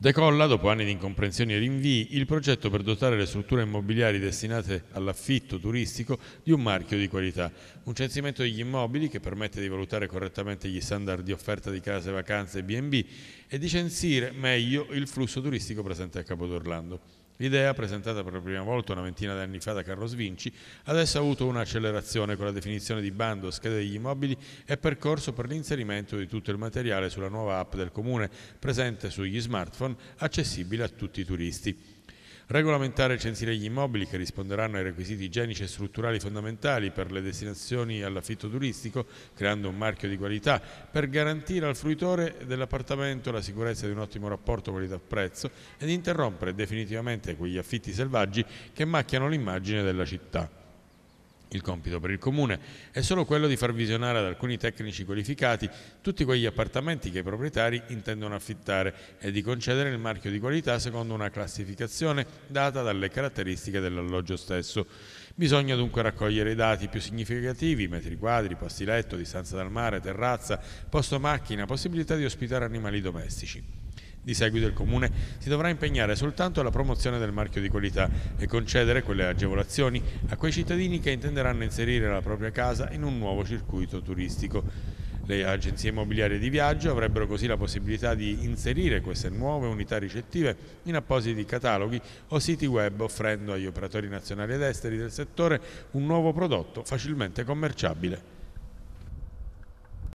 Decolla, dopo anni di incomprensioni e rinvii, il progetto per dotare le strutture immobiliari destinate all'affitto turistico di un marchio di qualità. Un censimento degli immobili che permette di valutare correttamente gli standard di offerta di case, vacanze e B&B e di censire meglio il flusso turistico presente a Capo d'Orlando. L'idea, presentata per la prima volta una ventina di anni fa da Carlos Vinci, adesso ha avuto un'accelerazione con la definizione di bando, schede degli immobili e percorso per l'inserimento di tutto il materiale sulla nuova app del Comune, presente sugli smartphone, accessibile a tutti i turisti. Regolamentare e censire gli immobili che risponderanno ai requisiti igienici e strutturali fondamentali per le destinazioni all'affitto turistico, creando un marchio di qualità per garantire al fruitore dell'appartamento la sicurezza di un ottimo rapporto qualità-prezzo ed interrompere definitivamente quegli affitti selvaggi che macchiano l'immagine della città. Il compito per il Comune è solo quello di far visionare ad alcuni tecnici qualificati tutti quegli appartamenti che i proprietari intendono affittare e di concedere il marchio di qualità secondo una classificazione data dalle caratteristiche dell'alloggio stesso. Bisogna dunque raccogliere i dati più significativi, metri quadri, posti letto, distanza dal mare, terrazza, posto macchina, possibilità di ospitare animali domestici. Di seguito il Comune si dovrà impegnare soltanto alla promozione del marchio di qualità e concedere quelle agevolazioni a quei cittadini che intenderanno inserire la propria casa in un nuovo circuito turistico. Le agenzie immobiliari di viaggio avrebbero così la possibilità di inserire queste nuove unità ricettive in appositi cataloghi o siti web offrendo agli operatori nazionali ed esteri del settore un nuovo prodotto facilmente commerciabile.